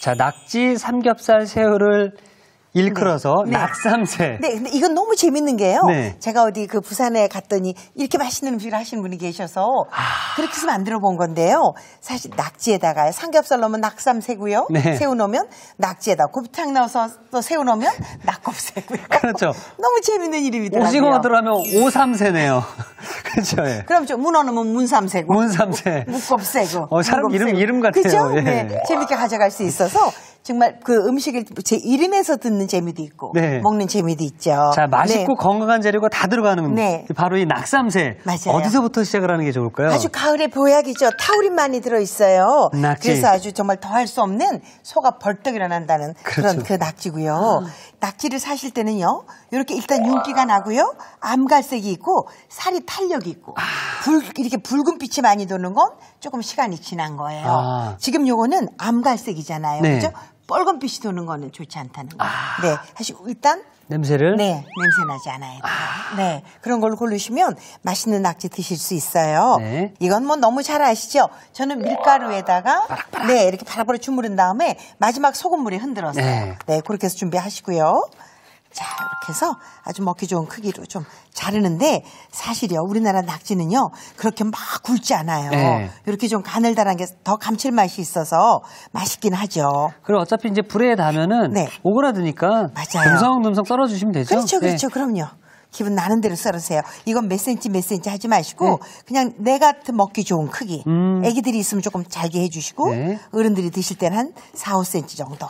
자, 낙지, 삼겹살, 새우를 일컬어서 네. 낙삼새. 네, 근데 이건 너무 재밌는 게요. 네. 제가 어디 그 부산에 갔더니 이렇게 맛있는 음식을 하시는 분이 계셔서 아. 그렇게 해서 만들어 본 건데요. 사실 낙지에다가 삼겹살 넣으면 낙삼새고요. 네. 새우 넣으면 낙지에다 곱창 넣어서 또 새우 넣으면 낙곱새고요. 그렇죠. 너무 재밌는 이름이더라고요. 오징어 들어가면 오삼새네요. 그렇죠. 예. 그럼 저 문어 넣으면 문삼새고. 문삼새. 묵곱새고. 어, 사람. 이름- 이름 같아요. 그죠? 예. 네. 재밌게 가져갈 수 있어서 정말 그 음식을 제 이름에서 듣는 재미도 있고 네. 먹는 재미도 있죠. 자, 맛있고 네. 건강한 재료가 다 들어가는 네. 바로 이 낙삼새. 맞아요. 어디서부터 시작을 하는 게 좋을까요? 아주 가을의 보약이죠. 타우린 많이 들어 있어요. 낙지. 그래서 아주 정말 더할 수 없는 소가 벌떡 일어난다는 그런 그렇죠. 그 낙지고요. 낙지를 사실 때는요. 이렇게 일단 윤기가 나고요. 암갈색이 있고 살이 탄력이 있고 아. 불, 이렇게 붉은 빛이 많이 도는 건 조금 시간이 지난 거예요. 아. 지금 요거는 암갈색이잖아요. 네. 그죠? 빨간 빛이 도는 거는 좋지 않다는 거. 아. 네. 하시고 일단 냄새를 네, 냄새 나지 않아요. 네, 그런 걸로 고르시면 맛있는 낙지 드실 수 있어요. 네. 이건 뭐 너무 잘 아시죠? 저는 밀가루에다가 네 이렇게 바락바락 주무른 다음에 마지막 소금물에 흔들었어요. 네. 네, 그렇게 해서 준비하시고요. 자, 이렇게 해서 아주 먹기 좋은 크기로 좀 자르는데 사실이요. 우리나라 낙지는요. 그렇게 막 굵지 않아요. 네. 이렇게 좀 가늘다란 게 더 감칠맛이 있어서 맛있긴 하죠. 그리고 어차피 이제 불에 닿으면은 네. 오그라드니까 맞아요. 듬성듬성 썰어 주시면 되죠. 그렇죠, 네. 그렇죠. 그럼요. 기분 나는 대로 썰으세요. 이건 몇 센치 몇 센치 하지 마시고 네. 그냥 내 같은 먹기 좋은 크기. 음. 애기들이 있으면 조금 잘게 해주시고 네. 어른들이 드실 때는 한 4, 5cm 정도.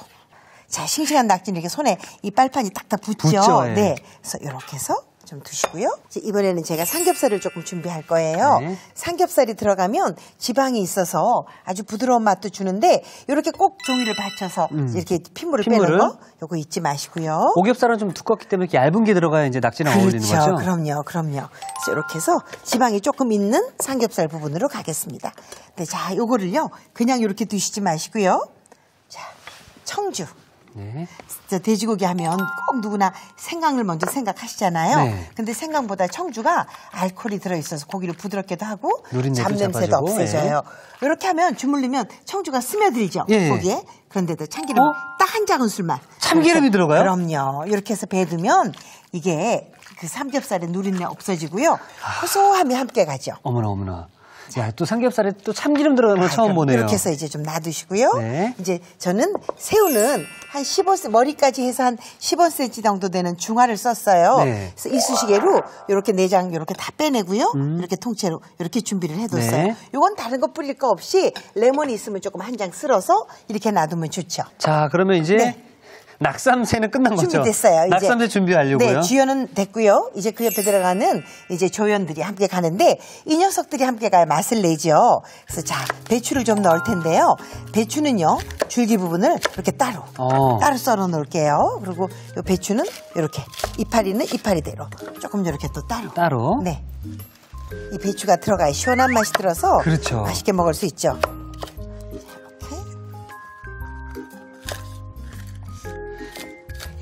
자, 싱싱한 낙지는 이렇게 손에 이 빨판이 딱딱 붙죠. 붙죠, 예. 네. 그래서 이렇게 해서 좀 두시고요. 이제 이번에는 제가 삼겹살을 조금 준비할 거예요. 네. 삼겹살이 들어가면 지방이 있어서 아주 부드러운 맛도 주는데 이렇게 꼭 종이를 받쳐서 이렇게 핏물을, 음. 핏물을? 빼는 거 요거 잊지 마시고요. 오겹살은 좀 두껍기 때문에 이렇게 얇은 게 들어가야 이제 낙지랑 어울리는 그렇죠. 거죠. 그럼요, 그럼요. 그래서 이렇게 해서 지방이 조금 있는 삼겹살 부분으로 가겠습니다. 네, 자, 요거를요, 그냥 이렇게 두시지 마시고요. 자, 청주. 네. 저 돼지고기 하면 꼭 누구나 생강을 먼저 생각하시잖아요. 네. 근데 생강보다 청주가 알코올이 들어있어서 고기를 부드럽게도 하고 잡냄새도 잡아주고, 없애져요. 이렇게 하면 주물르면 청주가 스며들죠. 예. 고기에. 그런데도 참기름 어? 딱한 작은 술만. 참기름이. 들어가요? 그럼요. 이렇게 해서 배두면 이게 그 삼겹살의 누린내 없어지고요. 아. 고소함이 함께 가죠. 어머나 어머나. 야, 또 삼겹살에 또 참기름 들어가는 거 처음 그럼 보네요. 이렇게 해서 이제 좀 놔두시고요. 네. 이제 저는 새우는 한 15cm, 머리까지 해서 한 15cm 정도 되는 중화를 썼어요. 네. 그래서 이쑤시개로 이렇게 내장 이렇게 다 빼내고요. 이렇게 통째로 이렇게 준비를 해뒀어요. 음. 네. 이건 다른 거 뿌릴 거 없이 레몬이 있으면 조금 한 장 쓸어서 이렇게 놔두면 좋죠. 자, 그러면 이제 네. 낙삼새는 끝난 거죠? 준비됐어요. 낙삼새 준비하려고요. 네, 주연은 됐고요. 이제 그 옆에 들어가는 이제 조연들이 함께 가는데 이 녀석들이 함께 가야 맛을 내죠. 그래서 자 배추를 좀 넣을 텐데요. 배추는요 줄기 부분을 이렇게 따로 어. 따로 썰어 놓을게요. 그리고 요 배추는 이렇게 이파리는 이파리대로 조금 이렇게 또 따로. 따로. 네. 이 배추가 들어가야 시원한 맛이 들어서 그렇죠. 맛있게 먹을 수 있죠.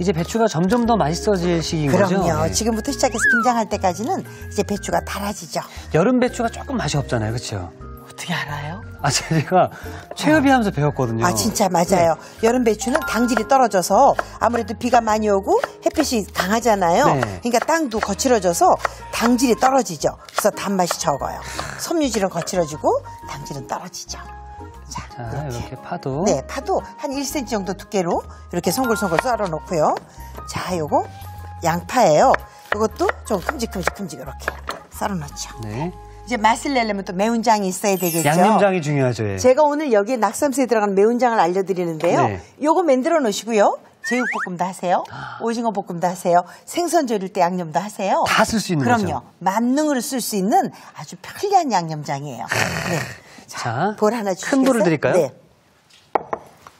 이제 배추가 점점 더 맛있어질 시기인 거죠? 그럼요. 네. 지금부터 시작해서 김장할 때까지는 이제 배추가 달아지죠. 여름 배추가 조금 맛이 없잖아요. 그렇죠? 어떻게 알아요? 아, 제가 최협이 하면서 배웠거든요. 아 진짜 맞아요. 여름 배추는 당질이 떨어져서 아무래도 비가 많이 오고 햇빛이 강하잖아요. 네. 그러니까 땅도 거칠어져서 당질이 떨어지죠. 그래서 단맛이 적어요. 섬유질은 거칠어지고 당질은 떨어지죠. 자, 자, 이렇게 파도. 네, 파도 한 1cm 정도 두께로 이렇게 송글송글 썰어 놓고요. 자, 요거 양파예요. 이것도 좀 큼직큼직큼직 이렇게 썰어 놓죠. 네. 이제 맛을 내려면 또 매운장이 있어야 되겠죠. 양념장이 중요하죠. 예. 제가 오늘 여기에 낙삼새에 들어가는 매운장을 알려드리는데요. 네. 요거 만들어 놓으시고요. 제육볶음도 하세요. 오징어 볶음도 하세요. 생선 절일 때 양념도 하세요. 다 쓸 수 있는 그럼요. 거죠. 만능으로 쓸 수 있는 아주 편리한 양념장이에요. 네. 자, 볼 하나 큰 주시겠어요? 볼을 드릴까요? 네.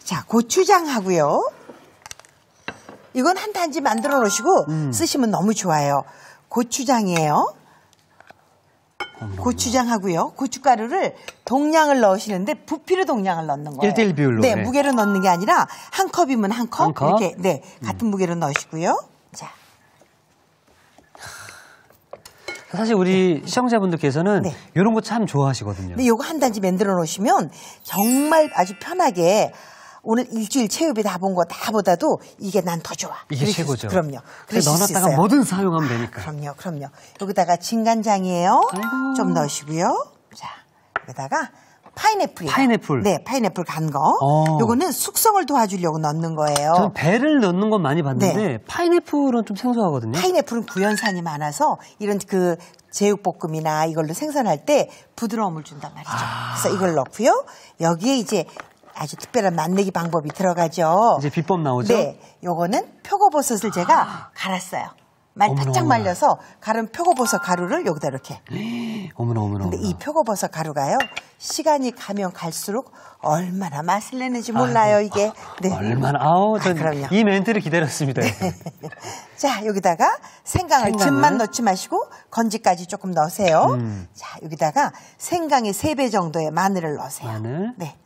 자, 고추장하고요. 이건 한 단지 만들어 놓으시고 음. 쓰시면 너무 좋아요. 고추장이에요. 고추장하고요. 고춧가루를 동량을 넣으시는데 부피로 동량을 넣는 거예요. 1대1 비율로, 네, 네. 무게로 넣는 게 아니라 한 컵이면 한 컵. 한 컵? 음. 이렇게 네, 같은 무게로 넣으시고요. 자, 사실 우리 시청자분들께서는 네. 이런 거 참 좋아하시거든요. 근데 요거 한 단지 만들어 놓으시면 정말 아주 편하게 오늘 일주일 체육비 다본 거 다보다도 이게 난 더 좋아. 이게 최고죠. 수- 그럼요. 넣어놨다가. 뭐든 사용하면 되니까. 그럼요, 그럼요. 여기다가 진간장이에요. 좀 넣으시고요. 자, 여기다가 파인애플이 파인애플. 네, 파인애플 간 거. 어. 요거는 숙성을 도와주려고 넣는 거예요. 저는 배를 넣는 건 많이 봤는데 네. 파인애플은 좀 생소하거든요. 파인애플은 구연산이 많아서 이런 그 제육볶음이나 이걸로 생선할 때 부드러움을 준단 말이죠. 아. 그래서 이걸 넣고요. 여기에 이제 아주 특별한 맛내기 방법이 들어가죠. 이제 비법 나오죠? 네. 요거는 표고버섯을 제가 갈았어요. 말 어머나, 바짝 어머나. 말려서 갈은 표고버섯 가루를 여기다 이렇게. 어머나 어머나. 근데 이. 표고버섯 가루가요. 시간이 가면 갈수록 얼마나 맛을 내는지 몰라요, 아이고, 이게. 네. 얼마나 아우 아, 전 그럼요. 이 멘트를 기다렸습니다. 자, 여기다가 생강을 생강을. 즙만 넣지 마시고 건지까지 조금 넣으세요. 음. 자, 여기다가 생강의 3배 정도의 마늘을 넣으세요. 마늘. 네.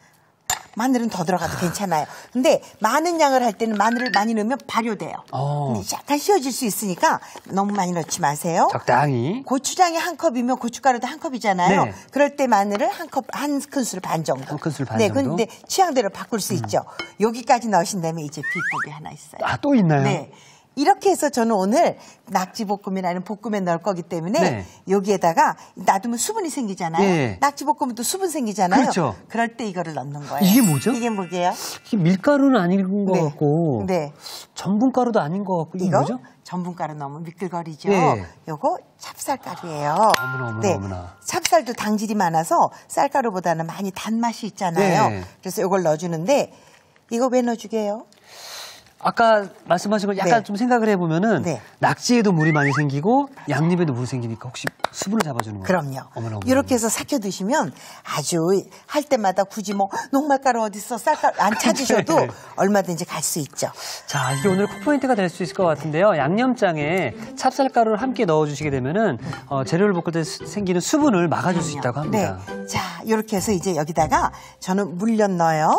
마늘은 더 들어가도 괜찮아요. 근데 많은 양을 할 때는 마늘을 많이 넣으면 발효돼요. 어. 근데 약간 씌워질 수 있으니까 너무 많이 넣지 마세요. 적당히. 고추장이 한 컵이면 고춧가루도 한 컵이잖아요. 네. 그럴 때 마늘을 한 컵, 한 큰술 반 정도. 한 큰술 반 네, 정도? 음. 근데 취향대로 바꿀 수 있죠. 여기까지 넣으신 다음에 이제 비법이 하나 있어요. 아 또 있나요? 네. 이렇게 해서 저는 오늘 낙지볶음이라는 볶음에 넣을 거기 때문에 네. 여기에다가 놔두면 수분이 생기잖아요. 네. 낙지볶음은 또 수분 생기잖아요. 그렇죠. 럴때 이거를 넣는 거예요. 이게 뭐죠? 이게 뭐게요? 이게 밀가루는 아닌 것 네. 같고 네. 전분가루도 아닌 것 같고 이게 이거 뭐죠? 전분가루 넣으면 미끌거리죠. 네. 요거 찹쌀가루예요. 어머나, 어머나, 네. 어머나. 찹쌀도 당질이 많아서 쌀가루보다는 많이 단맛이 있잖아요. 네. 그래서 요걸 넣어주는데 이거 왜 넣어주게요? 아까 말씀하신 걸 약간 네. 좀 생각을 해보면은 네. 낙지에도 물이 많이 생기고 양념에도 물이 생기니까 혹시 수분을 잡아주는 거예요? 그럼요. 어머나, 어머나, 이렇게 해서 삭혀 드시면 아주 할 때마다 굳이 뭐 녹말가루 어딨어 쌀가루 안 찾으셔도 네. 얼마든지 갈 수 있죠. 자, 이게 오늘 콕포인트가 될 수 있을 것 같은데요. 양념장에 찹쌀가루를 함께 넣어주시게 되면은 어, 재료를 볶을 때 수- 생기는 수분을 막아줄 수 있다고 합니다. 네. 자, 이렇게 해서 이제 여기다가 저는 물엿 넣어요.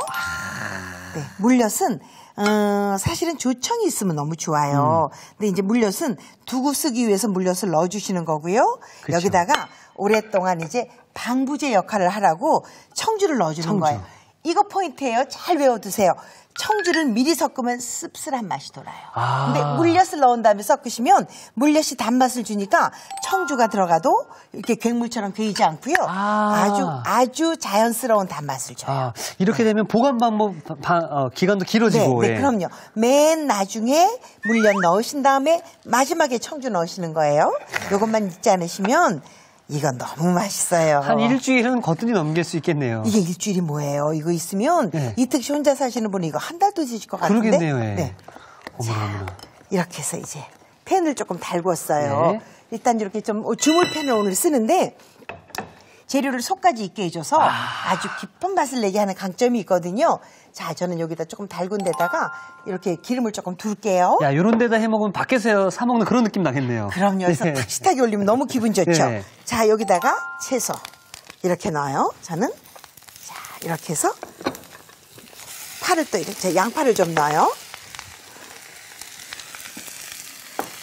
네, 물엿은 어, 사실은 조청이 있으면 너무 좋아요. 음. 근데 이제 물엿은 두고 쓰기 위해서 물엿을 넣어주시는 거고요. 그쵸. 여기다가 오랫동안 이제 방부제 역할을 하라고 청주를 넣어주는 청주. 거예요. 이거 포인트예요. 잘 외워두세요. 청주를 미리 섞으면 씁쓸한 맛이 돌아요. 아. 근데 물엿을 넣은 다음에 섞으시면 물엿이 단맛을 주니까 청주가 들어가도 이렇게 괴물처럼 괴이지 않고요. 아. 주 아주 자연스러운 단맛을 줘요. 아, 이렇게 되면 보관 방법, 바- 어, 기간도 길어지고. 네, 네, 예. 그럼요. 맨 나중에 물엿 넣으신 다음에 마지막에 청주 넣으시는 거예요. 이것만 잊지 않으시면 이건 너무 맛있어요. 한 일주일은 거뜬히 넘길 수 있겠네요. 이게 일주일이 뭐예요? 이거 있으면 네. 이특 씨 혼자 사시는 분이 이거 한 달도 드실 것 같은데. 그러겠네요. 예. 네. 어머나, 어머나. 이렇게 해서 이제 팬을 조금 달궜어요. 네. 일단 이렇게 좀 주물 팬을 오늘 쓰는데 재료를 속까지 있게 해줘서 아. 주 깊은 맛을 내게 하는 강점이 있거든요. 자, 저는 여기다 조금 달군 데다가 이렇게 기름을 조금 둘게요. 야, 요런 데다 해 먹으면 밖에서 사 먹는 그런 느낌 나겠네요. 그럼요. 그래서 네. 탁식하게 올리면 너무 기분 좋죠. 네. 자, 여기다가 채소 이렇게 넣어요. 저는 자, 이렇게 해서 파를 또 이렇게 양파를 좀 넣어요.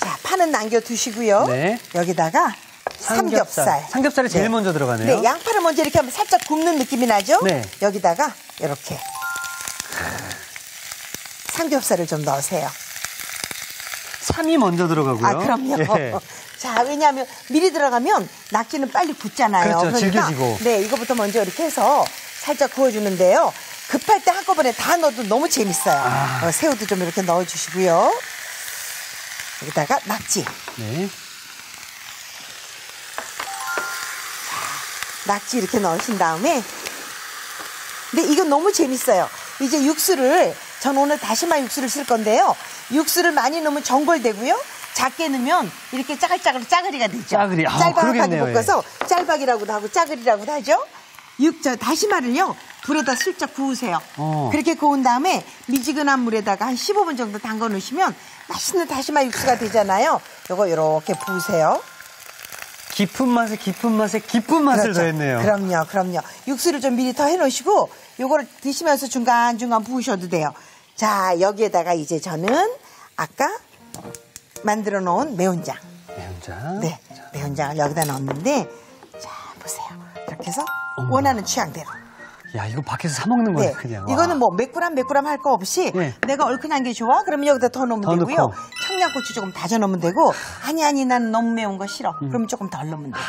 자, 파는 남겨 두시고요. 네. 여기다가 삼겹살. 삼겹살. 삼겹살이 제일 먼저 들어가네요. 네, 양파를 먼저 이렇게 하면 살짝 굽는 느낌이 나죠? 네. 여기다가 이렇게 삼겹살을 좀 넣으세요. 삼이 먼저 들어가고요. 아, 그럼요. 예. 자, 왜냐하면 미리 들어가면 낙지는 빨리 굳잖아요. 그렇죠. 그러니까 질겨지고. 네, 이거부터 먼저 이렇게 해서 살짝 구워주는데요. 급할 때 한꺼번에 다 넣어도 너무 재밌어요. 아. 어, 새우도 좀 이렇게 넣어주시고요. 여기다가 낙지. 네. 낙지 이렇게 넣으신 다음에 근데 이건 너무 재밌어요. 이제 육수를 전 오늘 다시마 육수를 쓸 건데요. 육수를 많이 넣으면 전골되고요. 작게 넣으면 이렇게 짜글짜글 짜글이가 되죠. 짜글이. 아, 예. 볶아서 짤박이라고도 하고 짜글이라고도 하죠. 육, 저 다시마를요 불에다 슬쩍 구우세요. 어. 그렇게 구운 다음에 미지근한 물에다가 한 15분 정도 담궈 놓으시면 맛있는 다시마 육수가 되잖아요. 요거 이렇게 부으세요. 깊은 맛에 깊은 맛에 깊은 맛을 그렇죠. 더했네요. 그럼요, 그럼요. 육수를 좀 미리 더 해놓으시고 요거를 드시면서 중간 중간 부으셔도 돼요. 자 여기에다가 이제 저는 아까 만들어 놓은 매운장, 매운장. 네, 매운장을 여기다 넣었는데 자 보세요. 이렇게 해서 어머. 원하는 취향대로. 야, 이거 밖에서 사 먹는 거예요, 네. 그냥. 이거는 와. 뭐몇 그램 몇 그램 할 거 없이 네. 내가 얼큰한 게 좋아? 그러면 여기다 더 넣으면 더 되고요. 넣고. 청양고추 조금 다져 넣으면 되고 아니 아니 난 너무 매운 거 싫어. 음. 그러면 조금 덜 넣으면 되고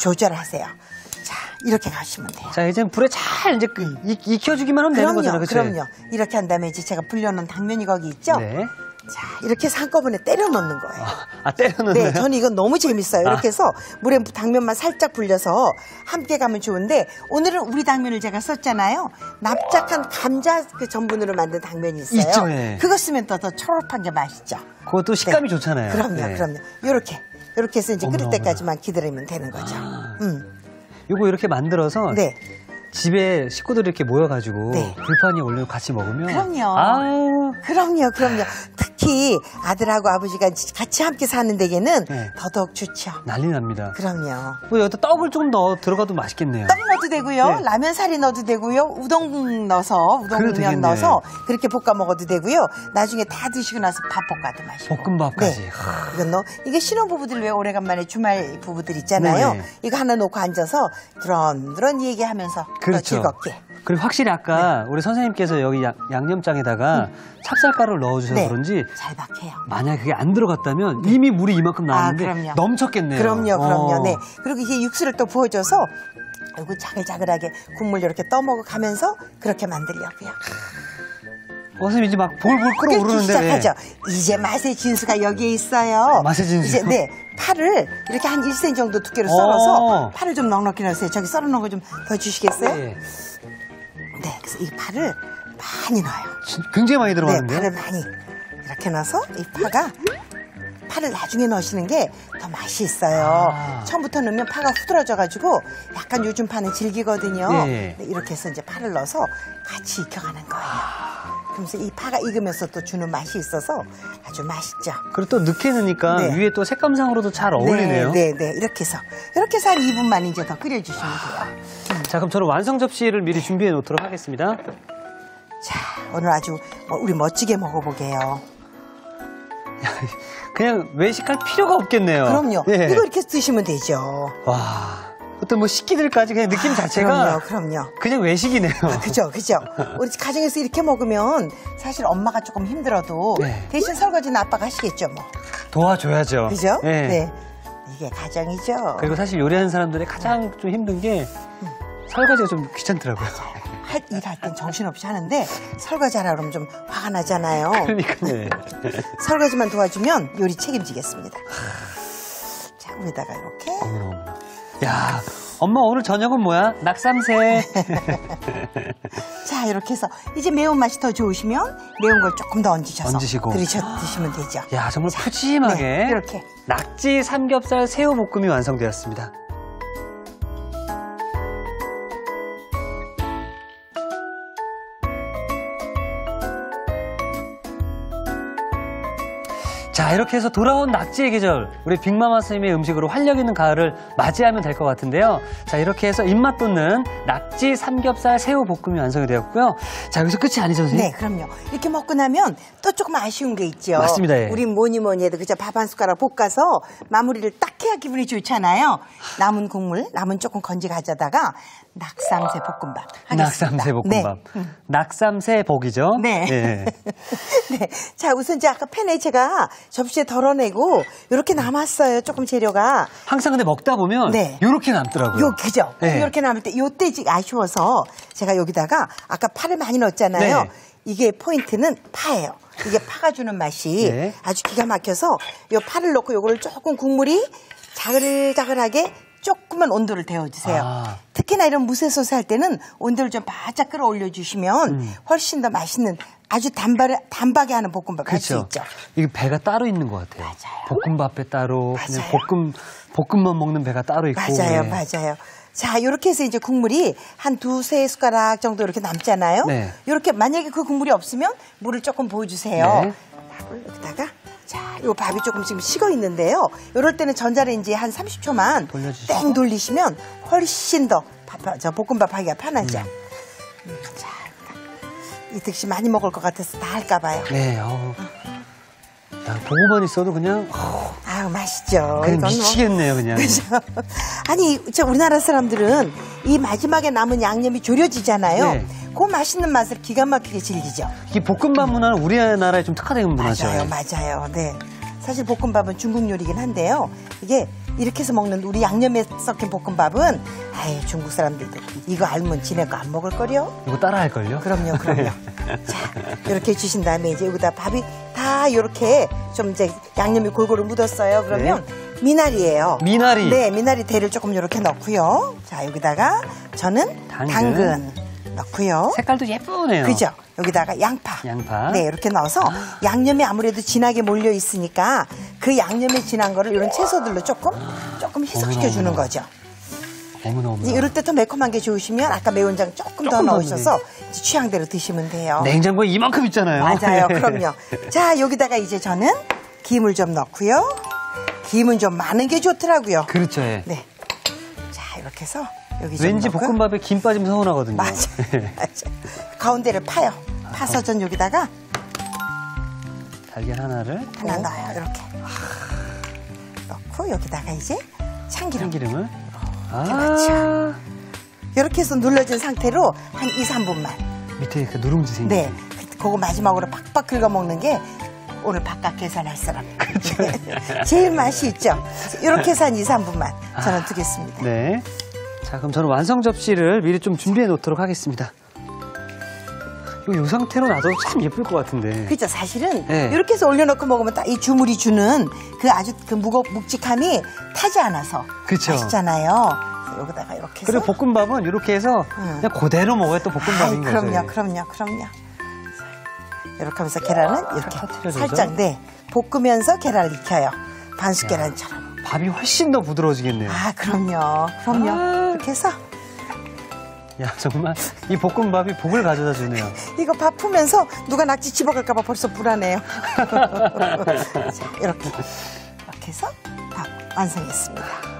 조절하세요. 자 이렇게 가시면 돼요. 자, 이제 불에 잘 이제 그 익, 익혀주기만 하면 되는 거잖아요, 그렇죠? 그럼요. 이렇게 한 다음에 이제 제가 불려놓은 당면이 거기 있죠? 네. 자, 이렇게 해서 한꺼번에 때려 넣는 거예요. 아, 때려놓는 네, 저는 이건 너무 재밌어요. 아. 이렇게 해서 물에 당면만 살짝 불려서 함께 가면 좋은데 오늘은 우리 당면을 제가 썼잖아요. 납작한 감자 그 전분으로 만든 당면이 있어요. 있죠, 예. 그거 쓰면 더, 더 초록한 게 맛있죠. 그것도 식감이 네. 좋잖아요. 그럼요, 네. 그럼요. 요렇게. 요렇게 해서 이제 끓을 어머나, 때까지만 기다리면 되는 거죠. 아. 음. 요거 이렇게 만들어서 네. 집에 식구들이 이렇게 모여가지고 네. 불판에 올려 같이 먹으면 그럼요. 아우 그럼요, 그럼요. 특히 아들하고 아버지가 같이 함께 사는 데에는 네. 더더욱 좋죠. 난리 납니다. 그럼요. 뭐 여기다 떡을 좀 넣어 들어가도 맛있겠네요. 떡 넣어도 되고요. 네. 라면 사리 넣어도 되고요. 우동 넣어서. 우동면 넣어서 그렇게 볶아 먹어도 되고요. 나중에 다 드시고 나서 밥 볶아도 맛있고. 볶음밥까지. 네. 이건 넣 이게 신혼 부부들 왜 오래간만에 주말 부부들 있잖아요. 네. 이거 하나 놓고 앉아서 드런드런 얘기하면서 더 그렇죠. 즐겁게. 그리고 확실히 아까 우리 선생님께서 여기 양, 양념장에다가 찹쌀가루를 넣어주셔서 네. 그런지 잘 박해요. 만약에 그게 안 들어갔다면 이미 물이 이만큼 나왔는데 아, 그럼요. 넘쳤겠네요. 그럼요, 그럼요. 어. 네. 그리고 이게 육수를 또 부어줘서 이거 자글자글하게 국물 이렇게 떠먹어 가면서 그렇게 만들려고요. 어, 선생님 이제 막 볼볼 끓기 끓어오르는데 시작하죠. 이제 맛의 진수가 여기에 있어요. 맛의 진수? 이제 네 파를 이렇게 한 1cm 정도 두께로 어. 썰어서 파를 좀 넉넉히 넣으세요. 저기 썰어놓은 거 좀 더 주시겠어요? 네. 예. 그래서 이 파를 많이 넣어요. 진- 굉장히 많이 네, 들어가는데요. 파를 많이 이렇게 넣어서 이 파가 파를 나중에 넣으시는 게 더 맛이 있어요. 아. 처음부터 넣으면 파가 후들어져가지고 약간 요즘 파는 질기거든요. 예. 네, 이렇게 해서 이제 파를 넣어서 같이 익혀가는 거예요. 그러면서 이 파가 익으면서 또 주는 맛이 있어서 아주 맛있죠. 그리고 또 늦게 넣으니까 네. 위에 또 색감상으로도 잘 어울리네요. 네, 네, 네. 이렇게 해서 이렇게 해서 한 2분만 이제 더 끓여주시면 돼요. 자, 그럼 저는 완성 접시를 미리 준비해 놓도록 하겠습니다. 자, 오늘 아주 어, 우리 멋지게 먹어보게요. 그냥 외식할 필요가 없겠네요. 그럼요. 예. 이거 이렇게 드시면 되죠. 와, 어떤 뭐 식기들까지 그냥 느낌 자체가 아, 그럼요, 그럼요. 그냥 외식이네요. 그죠, 그죠. 우리 가정에서 이렇게 먹으면 사실 엄마가 조금 힘들어도 네. 대신 설거지는 아빠가 하시겠죠, 뭐. 도와줘야죠. 그죠? 예. 네. 이게 가정이죠. 그리고 사실 요리하는 사람들의 가장 좀 힘든 게 설거지가 좀 귀찮더라고요. 할, 일할 땐 정신없이 하는데 설거지 하라 그러면 좀 화가 나잖아요. 그러니까요. 설거지만 도와주면 요리 책임지겠습니다. 자, 위에다가 이렇게. 어머나, 어머나. 야, 엄마 오늘 저녁은 뭐야? 낙삼새. 자, 이렇게 해서 이제 매운맛이 더 좋으시면 매운 걸 조금 더 얹으셔서 얹으시고. 드셔, 드시면 되죠. 야, 정말 푸짐하게 네, 이렇게. 낙지 삼겹살 새우 볶음이 완성되었습니다. 자, 이렇게 해서 돌아온 낙지의 계절, 우리 빅마마 선생님의 음식으로 활력 있는 가을을 맞이하면 될 것 같은데요. 자, 이렇게 해서 입맛 돋는 낙지 삼겹살 새우 볶음이 완성이 되었고요. 자, 여기서 끝이 아니죠, 선생님? 네, 그럼요. 이렇게 먹고 나면 또 조금 아쉬운 게 있죠. 맞습니다, 예. 우리 뭐니 뭐니 해도 그저 밥 한 숟가락 볶아서 마무리를 딱 해야 기분이 좋잖아요. 남은 국물, 남은 조금 건지 가져다가 낙삼새 볶음밥 하겠습니다. 낙삼새 볶음밥. 네. 낙삼새 복이죠? 네. 예. 네. 자, 우선 이제 아까 팬에 제가 접시에 덜어내고 이렇게 남았어요. 조금 재료가. 항상 근데 먹다 보면 네. 요렇게 남더라고요. 요, 그죠? 네. 이렇게 남을 때, 요때 지금 아쉬워서 제가 여기다가 아까 파를 많이 넣었잖아요. 네. 이게 포인트는 파예요. 이게 파가 주는 맛이 네. 아주 기가 막혀서 요 파를 넣고 요거를 조금 국물이 자글자글하게 조금만 온도를 데워주세요. 아. 특히나 이런 무쇠소스 할 때는 온도를 좀 바짝 끌어올려 주시면 음. 훨씬 더 맛있는 아주 단박에, 단박에 하는 볶음밥 할수 그렇죠. 있죠. 이게 배가 따로 있는 것 같아요. 맞아요. 볶음밥에 따로, 그냥 맞아요. 볶음, 볶음만 먹는 배가 따로 있고. 맞아요, 네. 맞아요. 자, 이렇게 해서 이제 국물이 한 두세 숟가락 정도 이렇게 남잖아요. 네. 이렇게 만약에 그 국물이 없으면 물을 조금 부어주세요. 네. 밥을 여기다가 자, 요 밥이 조금 지금 식어 있는데요. 이럴 때는 전자레인지에 한 30초만 돌려주시고. 땡 돌리시면 훨씬 더 밥, 저 볶음밥 하기가 편하죠. 음, 자, 이득시 많이 먹을 것 같아서 다 할까 봐요. 네, 어우. 야, 보고만 있어도 그냥, 어, 아유, 맛있죠. 그냥 뭐. 미치겠네요, 그냥. 그죠? 아니, 저 우리나라 사람들은 이 마지막에 남은 양념이 졸여지잖아요. 네. 그 맛있는 맛을 기가 막히게 즐기죠. 이 볶음밥 문화는 우리나라에 좀 특화된 문화죠. 맞아요, 맞아요. 네. 사실 볶음밥은 중국 요리긴 한데요. 이게 이렇게 해서 먹는 우리 양념에 섞인 볶음밥은 아예 중국 사람들도 이거 알면 지네 거 안 먹을 거요. 이거 따라 할 걸요? 그럼요, 그럼요. 자, 이렇게 해주신 다음에 이제 여기다 밥이 다 이렇게 좀 이제 양념이 골고루 묻었어요. 그러면 미나리예요. 미나리. 네, 미나리 대를 조금 이렇게 넣고요. 자, 여기다가 저는 당근. 당근, 넣고요. 색깔도 예쁘네요. 그죠? 여기다가 양파. 양파. 네, 이렇게 넣어서 양념이 아무래도 진하게 몰려 있으니까 그 양념에 진한 거를 이런 채소들로 조금 조금 희석시켜 주는 거죠. 어머나 이럴 때 더 매콤한 게 좋으시면 아까 매운장 조금, 더 조금 더 넣으셔서 취향대로 드시면 돼요. 냉장고에 이만큼 있잖아요. 맞아요. 네. 그럼요. 자, 여기다가 이제 저는 김을 좀 넣고요. 김은 좀 많은 게 좋더라고요. 그렇죠. 예. 네. 자, 이렇게 해서 왠지 넣고. 볶음밥에 김 빠지면 서운하거든요. 맞아요. 맞아요. 가운데를 파요. 파서 전 여기다가 달걀 하나를 하나 또 넣어요. 이렇게. 넣고 여기다가 이제 참기름. 참기름을. 그렇죠. 아, 이렇게 해서 눌러진 상태로 한 2, 3분만. 밑에 그 누룽지 생기. 네. 그- 그거 마지막으로 팍팍 긁어 먹는 게 오늘 바깥 계산할 사람. 제일 맛이 있죠. 이렇게 해서 한 2, 3분만 저는 두겠습니다. 네. 자, 그럼 저는 완성 접시를 미리 좀 준비해 놓도록 하겠습니다. 이 상태로 놔둬도 참 예쁠 것 같은데. 그죠 사실은 네. 이렇게 해서 올려놓고 먹으면 딱 이 주물이 주는 그 아주 그 무거 묵직함이 타지 않아서 그쵸. 맛있잖아요. 여기다가 이렇게 해서 그리고 볶음밥은 이렇게 해서 음. 그냥 그대로 먹어야 또 아이, 볶음밥인 거죠. 그럼요, 예. 그럼요, 그럼요. 자, 이렇게 하면서 계란은 이렇게 터트려줘서? 살짝 네 볶으면서 계란을 익혀요. 반숙 계란처럼. 밥이 훨씬 더 부드러워지겠네요. 아, 그럼요, 그럼요. 아. 이렇게 해서 야, 정말 이 볶음밥이 복을 가져다 주네요. 이거 밥 푸면서 누가 낙지 집어갈까 봐 벌써 불안해요. 자, 이렇게 이렇게 해서 밥 완성했습니다.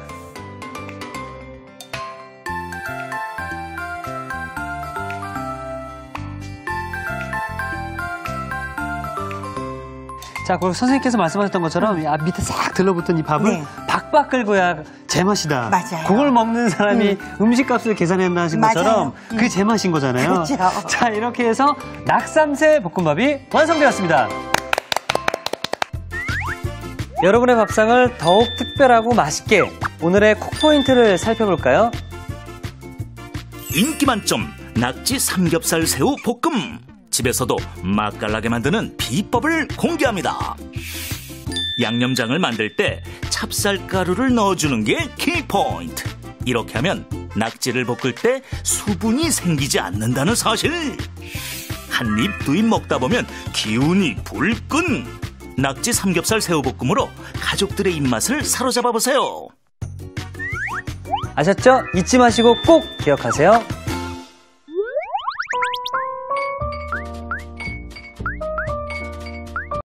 자, 그리고 선생님께서 말씀하셨던 것처럼 아, 밑에 싹 들러붙은 이 밥을 네. 박박 끓고야 제맛이다. 맞아요. 그걸 먹는 사람이 음. 식값을 계산했나 하신 맞아요. 것처럼 그게 제맛인 거잖아요. 그렇죠. 자, 이렇게 해서 낙삼새 볶음밥이 완성되었습니다. 여러분의 밥상을 더욱 특별하고 맛있게 오늘의 콕포인트를 살펴볼까요? 인기 만점 낙지 삼겹살 새우 볶음 집에서도 맛깔나게 만드는 비법을 공개합니다. 양념장을 만들 때 찹쌀가루를 넣어주는 게 키포인트. 이렇게 하면 낙지를 볶을 때 수분이 생기지 않는다는 사실. 한 입 두 입 먹다 보면 기운이 불끈. 낙지 삼겹살 새우볶음으로 가족들의 입맛을 사로잡아 보세요. 아셨죠? 잊지 마시고 꼭 기억하세요.